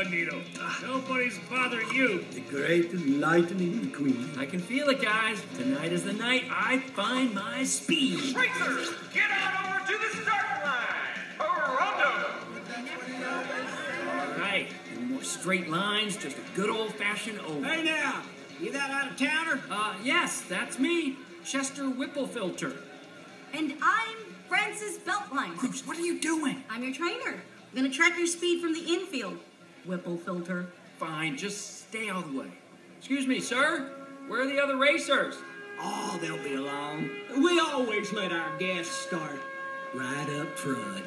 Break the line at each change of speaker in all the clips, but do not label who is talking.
incognito. Nobody's bothering you.
The great Lightning McQueen.
I can feel it, guys. Tonight is the night I find my speed.
Racers, get out over to the start line. Rondo.
All right, no more straight lines, just a good old-fashioned oval.
Hey now, you that out of towner?
Uh, yes, that's me, Chester Whipplefilter.
And I'm Francis Beltline.
Cruz, what are you doing?
I'm your trainer. I'm gonna track your speed from the infield. Whipplefilter.
Fine, just stay out of the way. Excuse me, sir. Where are the other racers?
Oh, they'll be along. We always let our guests start right up front.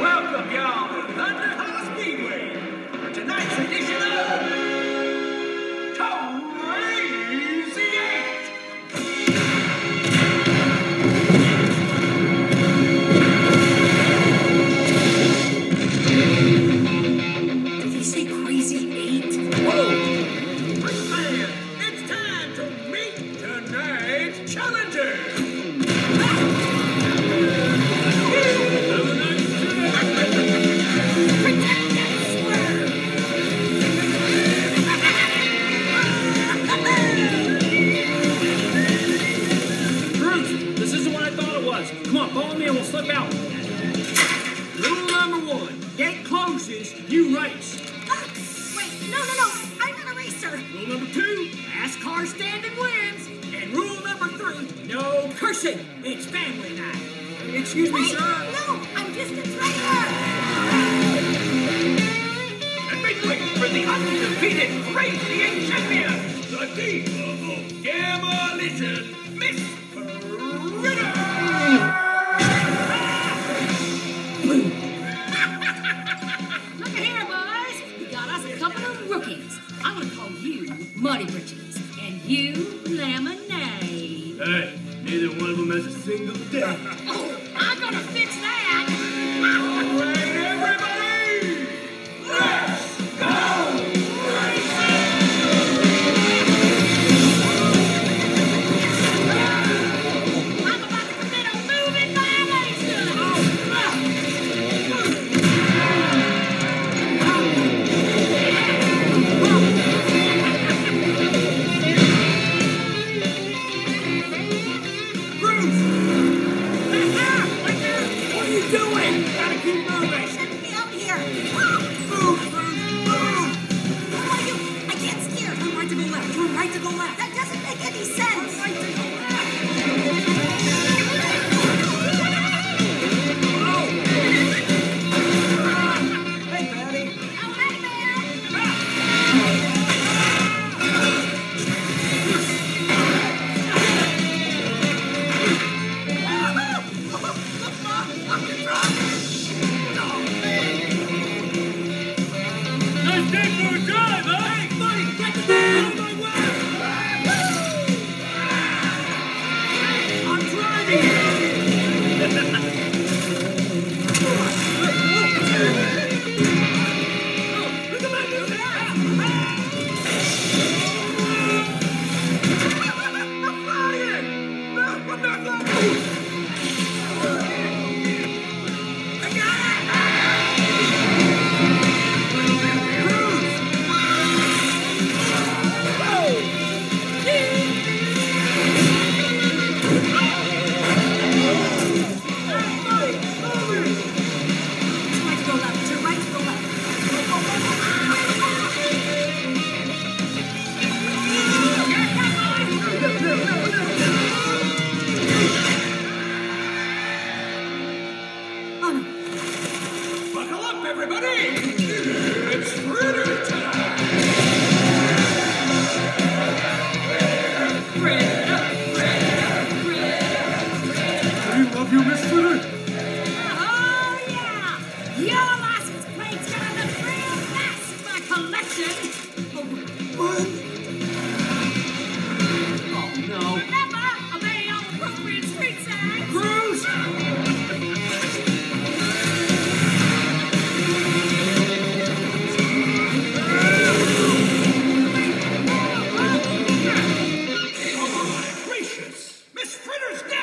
Welcome, y'all, to Thunder race.
Ah, wait, no, no, no. I'm not a racer.
Rule number two, last car standing wins. And rule number three, no cursing. It's family night. Excuse me, sir.
no, I'm just a trainer.
And make way for the undefeated Crazy Eight champion, the Demolition,
neither one of them has a single day.
Oh, I'm gonna fix that. Shredder's
dead!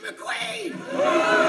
McQueen!